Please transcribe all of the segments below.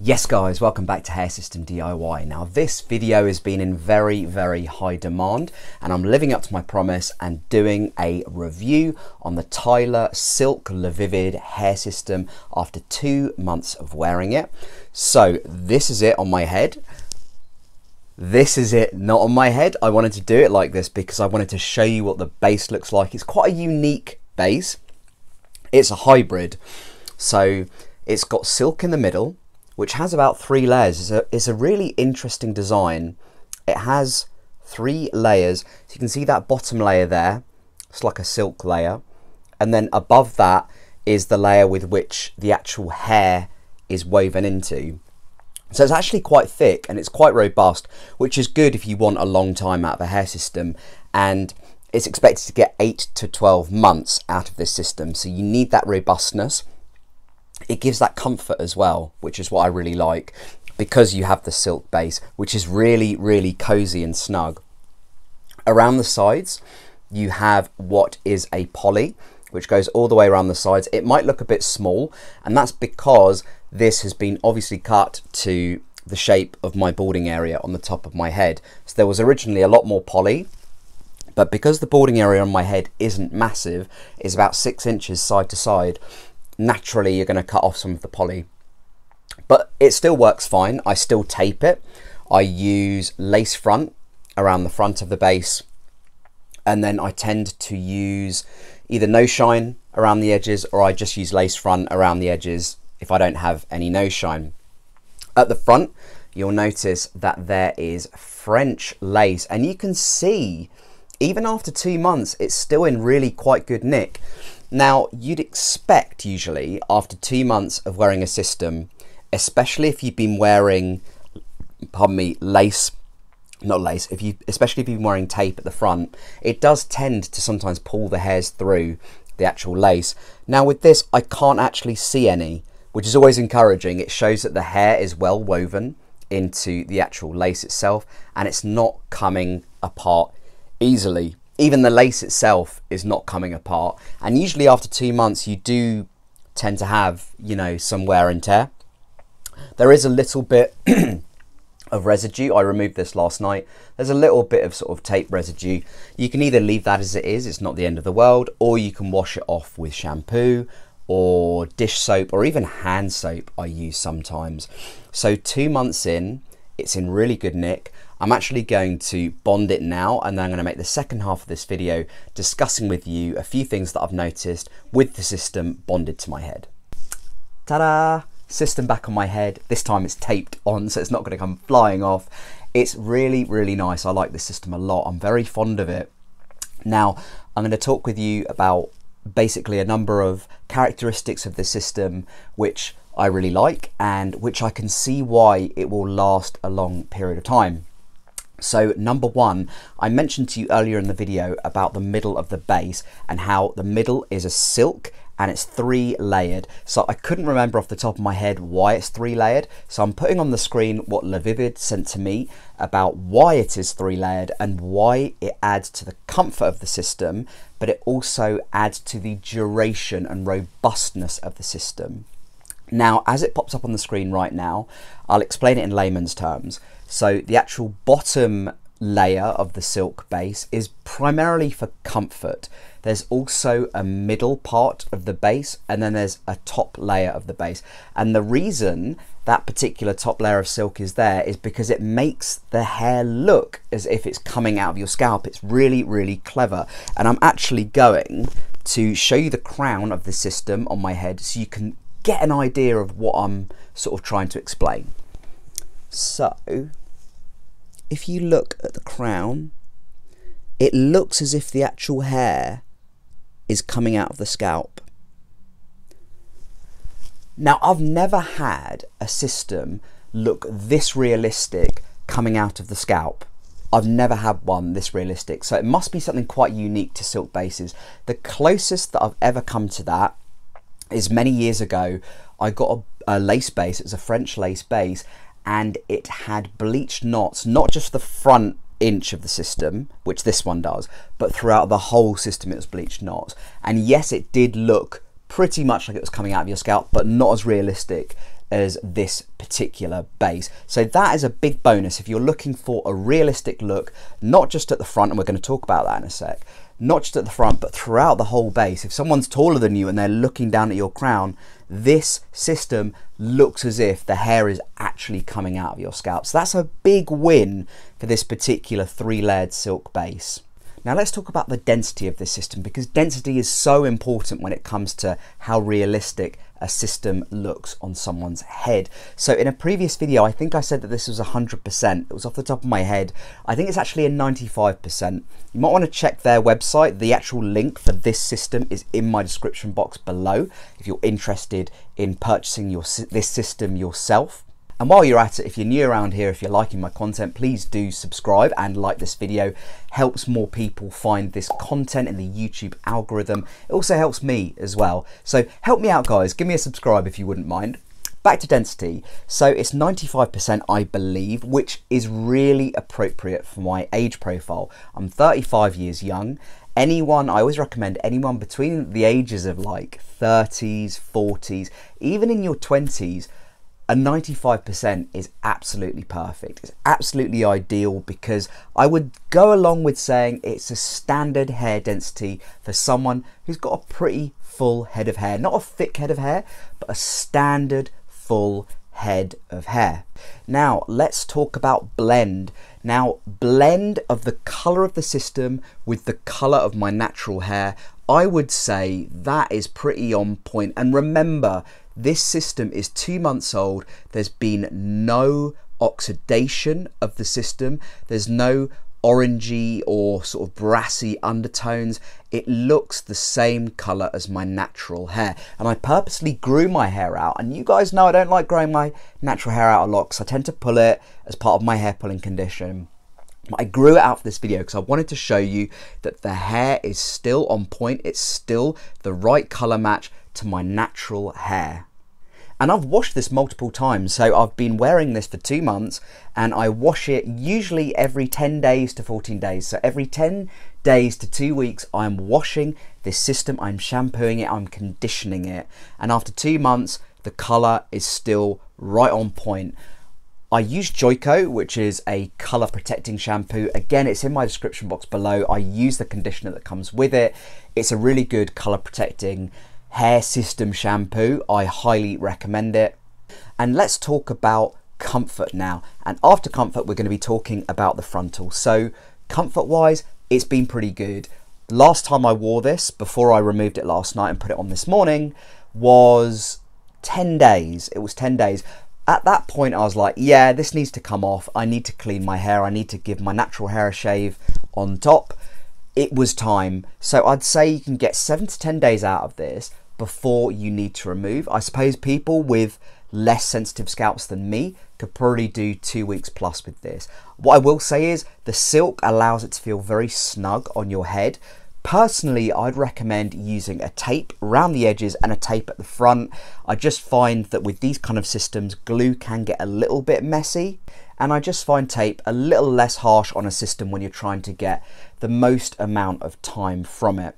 Yes guys, welcome back to Hair System DIY. Now this video has been in very, very high demand and I'm living up to my promise and doing a review on the Tyler Silk LaVivid hair system after two months of wearing it. So this is it on my head. This is it not on my head. I wanted to do it like this because I wanted to show you what the base looks like. It's quite a unique base. It's a hybrid. So it's got silk in the middle which has about three layers. It's a, it's a really interesting design. It has three layers. So you can see that bottom layer there. It's like a silk layer. And then above that is the layer with which the actual hair is woven into. So it's actually quite thick and it's quite robust, which is good if you want a long time out of a hair system. And it's expected to get 8 to 12 months out of this system. So you need that robustness it gives that comfort as well, which is what I really like because you have the silk base, which is really, really cozy and snug. Around the sides, you have what is a poly, which goes all the way around the sides. It might look a bit small, and that's because this has been obviously cut to the shape of my boarding area on the top of my head. So there was originally a lot more poly, but because the boarding area on my head isn't massive, it's about six inches side to side, naturally you're going to cut off some of the poly. But it still works fine. I still tape it. I use lace front around the front of the base. And then I tend to use either no shine around the edges or I just use lace front around the edges if I don't have any no shine. At the front, you'll notice that there is French lace and you can see even after two months, it's still in really quite good nick. Now, you'd expect usually after two months of wearing a system, especially if you've been wearing, pardon me, lace, not lace, if you, especially if you've been wearing tape at the front, it does tend to sometimes pull the hairs through the actual lace. Now with this, I can't actually see any, which is always encouraging. It shows that the hair is well woven into the actual lace itself and it's not coming apart easily even the lace itself is not coming apart. And usually after two months, you do tend to have, you know, some wear and tear. There is a little bit of residue. I removed this last night. There's a little bit of sort of tape residue. You can either leave that as it is, it's not the end of the world, or you can wash it off with shampoo or dish soap or even hand soap I use sometimes. So two months in, it's in really good nick. I'm actually going to bond it now and then I'm going to make the second half of this video discussing with you a few things that I've noticed with the system bonded to my head. Ta-da! System back on my head. This time it's taped on so it's not going to come flying off. It's really, really nice. I like this system a lot. I'm very fond of it. Now, I'm going to talk with you about basically a number of characteristics of the system which I really like and which I can see why it will last a long period of time. So number one, I mentioned to you earlier in the video about the middle of the base and how the middle is a silk and it's three layered. So I couldn't remember off the top of my head why it's three layered. So I'm putting on the screen what LaVivid sent to me about why it is three layered and why it adds to the comfort of the system, but it also adds to the duration and robustness of the system. Now, as it pops up on the screen right now, I'll explain it in layman's terms. So the actual bottom layer of the silk base is primarily for comfort. There's also a middle part of the base and then there's a top layer of the base. And the reason that particular top layer of silk is there is because it makes the hair look as if it's coming out of your scalp. It's really, really clever. And I'm actually going to show you the crown of the system on my head so you can get an idea of what I'm sort of trying to explain. So, if you look at the crown, it looks as if the actual hair is coming out of the scalp. Now, I've never had a system look this realistic coming out of the scalp. I've never had one this realistic, so it must be something quite unique to silk bases. The closest that I've ever come to that is many years ago, I got a, a lace base, it was a French lace base, and it had bleached knots, not just the front inch of the system, which this one does, but throughout the whole system it was bleached knots. And yes, it did look pretty much like it was coming out of your scalp, but not as realistic as this particular base. So that is a big bonus if you're looking for a realistic look, not just at the front, and we're going to talk about that in a sec, not just at the front, but throughout the whole base. If someone's taller than you and they're looking down at your crown, this system looks as if the hair is actually coming out of your scalp. So that's a big win for this particular three layered silk base. Now let's talk about the density of this system because density is so important when it comes to how realistic a system looks on someone's head. So in a previous video, I think I said that this was 100%. It was off the top of my head. I think it's actually a 95%. You might want to check their website. The actual link for this system is in my description box below if you're interested in purchasing your this system yourself. And while you're at it, if you're new around here, if you're liking my content, please do subscribe and like this video. Helps more people find this content in the YouTube algorithm. It also helps me as well. So help me out guys, give me a subscribe if you wouldn't mind. Back to density. So it's 95% I believe, which is really appropriate for my age profile. I'm 35 years young anyone i always recommend anyone between the ages of like 30s 40s even in your 20s a 95% is absolutely perfect. It's absolutely ideal because I would go along with saying it's a standard hair density for someone who's got a pretty full head of hair. Not a thick head of hair, but a standard full head of hair. Now, let's talk about blend. Now, blend of the color of the system with the color of my natural hair, I would say that is pretty on point. And remember, this system is two months old. There's been no oxidation of the system. There's no orangey or sort of brassy undertones. It looks the same color as my natural hair. And I purposely grew my hair out. And you guys know I don't like growing my natural hair out a lot because I tend to pull it as part of my hair pulling condition. I grew it out for this video because I wanted to show you that the hair is still on point. It's still the right color match to my natural hair. And I've washed this multiple times. So I've been wearing this for two months and I wash it usually every 10 days to 14 days. So every 10 days to two weeks, I'm washing this system, I'm shampooing it, I'm conditioning it. And after two months, the color is still right on point. I use Joico, which is a color protecting shampoo. Again, it's in my description box below. I use the conditioner that comes with it. It's a really good color protecting hair system shampoo. I highly recommend it. And let's talk about comfort now. And after comfort, we're going to be talking about the frontal. So comfort wise, it's been pretty good. Last time I wore this, before I removed it last night and put it on this morning, was 10 days. It was 10 days. At that point, I was like, yeah, this needs to come off. I need to clean my hair. I need to give my natural hair a shave on top it was time. So I'd say you can get seven to 10 days out of this before you need to remove. I suppose people with less sensitive scalps than me could probably do two weeks plus with this. What I will say is the silk allows it to feel very snug on your head. Personally, I'd recommend using a tape around the edges and a tape at the front. I just find that with these kind of systems, glue can get a little bit messy and I just find tape a little less harsh on a system when you're trying to get the most amount of time from it.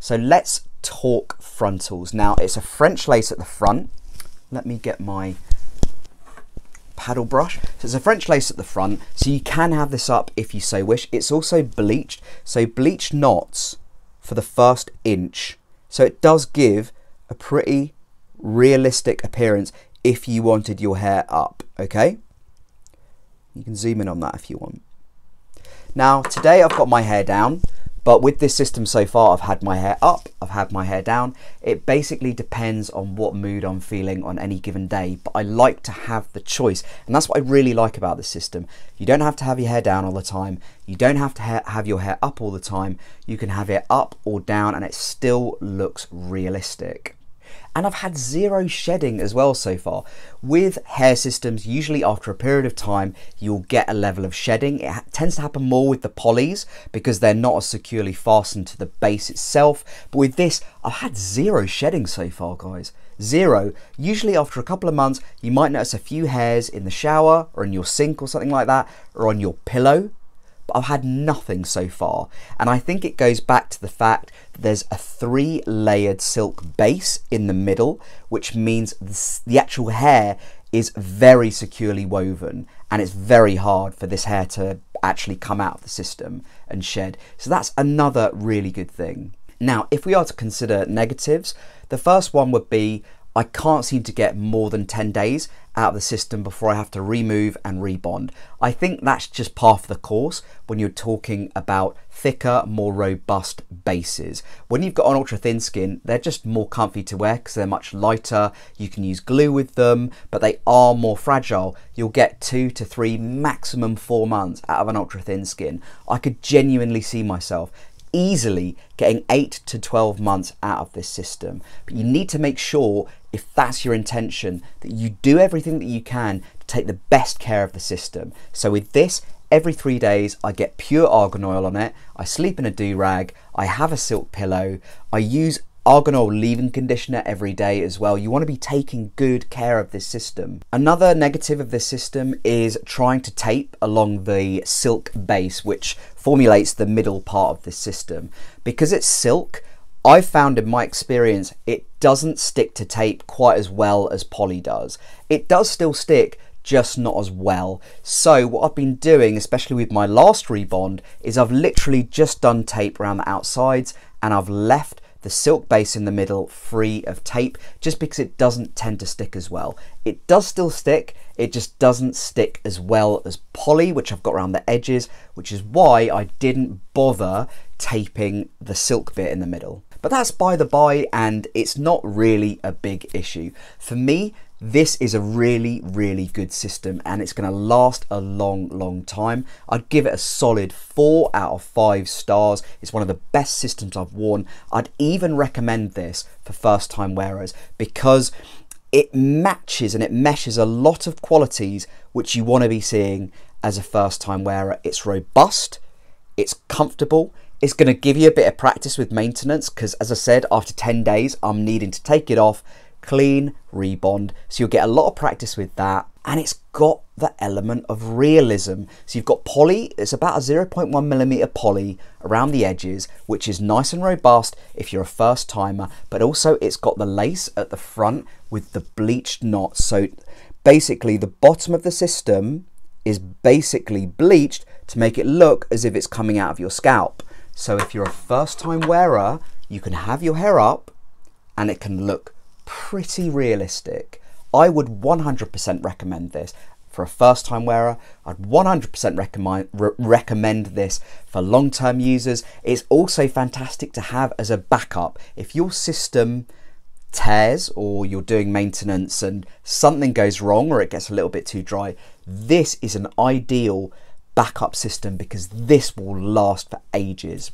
So let's talk frontals. Now it's a French lace at the front. Let me get my paddle brush. So it's a French lace at the front, so you can have this up if you so wish. It's also bleached, so bleached knots for the first inch. So it does give a pretty realistic appearance if you wanted your hair up, okay? You can zoom in on that if you want. Now, today I've got my hair down, but with this system so far, I've had my hair up, I've had my hair down. It basically depends on what mood I'm feeling on any given day, but I like to have the choice. And that's what I really like about this system. You don't have to have your hair down all the time. You don't have to ha have your hair up all the time. You can have it up or down and it still looks realistic and I've had zero shedding as well so far. With hair systems, usually after a period of time, you'll get a level of shedding. It tends to happen more with the polys because they're not as securely fastened to the base itself. But with this, I've had zero shedding so far, guys. Zero. Usually after a couple of months, you might notice a few hairs in the shower or in your sink or something like that, or on your pillow. I've had nothing so far. And I think it goes back to the fact that there's a three layered silk base in the middle, which means the actual hair is very securely woven and it's very hard for this hair to actually come out of the system and shed. So that's another really good thing. Now, if we are to consider negatives, the first one would be I can't seem to get more than 10 days out of the system before I have to remove and rebond. I think that's just part of the course when you're talking about thicker, more robust bases. When you've got an ultra thin skin, they're just more comfy to wear because they're much lighter. You can use glue with them, but they are more fragile. You'll get two to three, maximum four months out of an ultra thin skin. I could genuinely see myself easily getting 8 to 12 months out of this system. But you need to make sure, if that's your intention, that you do everything that you can to take the best care of the system. So with this, every three days I get pure argan oil on it, I sleep in a do-rag, I have a silk pillow, I use argan oil leave-in conditioner every day as well. You want to be taking good care of this system. Another negative of this system is trying to tape along the silk base, which formulates the middle part of this system. Because it's silk, I've found in my experience it doesn't stick to tape quite as well as poly does. It does still stick, just not as well. So what I've been doing, especially with my last rebond, is I've literally just done tape around the outsides and I've left the silk base in the middle free of tape just because it doesn't tend to stick as well. It does still stick, it just doesn't stick as well as poly, which I've got around the edges, which is why I didn't bother taping the silk bit in the middle. But that's by the by, and it's not really a big issue. For me, this is a really, really good system and it's going to last a long, long time. I'd give it a solid four out of five stars. It's one of the best systems I've worn. I'd even recommend this for first time wearers because it matches and it meshes a lot of qualities which you want to be seeing as a first time wearer. It's robust, it's comfortable, it's going to give you a bit of practice with maintenance because as I said, after 10 days, I'm needing to take it off, clean, rebond. So you'll get a lot of practice with that. And it's got the element of realism. So you've got poly, it's about a 0.1 millimeter poly around the edges, which is nice and robust if you're a first timer, but also it's got the lace at the front with the bleached knots. So basically the bottom of the system is basically bleached to make it look as if it's coming out of your scalp. So if you're a first time wearer, you can have your hair up and it can look pretty realistic. I would 100% recommend this for a first time wearer. I'd 100% recommend, re recommend this for long term users. It's also fantastic to have as a backup. If your system tears or you're doing maintenance and something goes wrong or it gets a little bit too dry, this is an ideal backup system because this will last for ages.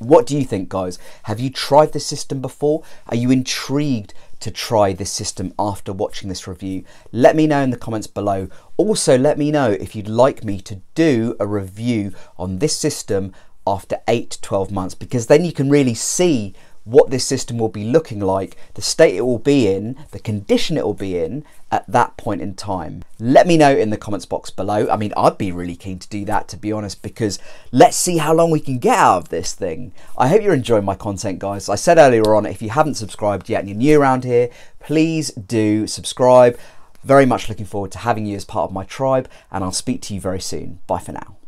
What do you think, guys? Have you tried this system before? Are you intrigued to try this system after watching this review? Let me know in the comments below. Also, let me know if you'd like me to do a review on this system after 8 to 12 months because then you can really see what this system will be looking like, the state it will be in, the condition it will be in at that point in time. Let me know in the comments box below. I mean, I'd be really keen to do that, to be honest, because let's see how long we can get out of this thing. I hope you're enjoying my content, guys. I said earlier on, if you haven't subscribed yet and you're new around here, please do subscribe. Very much looking forward to having you as part of my tribe, and I'll speak to you very soon. Bye for now.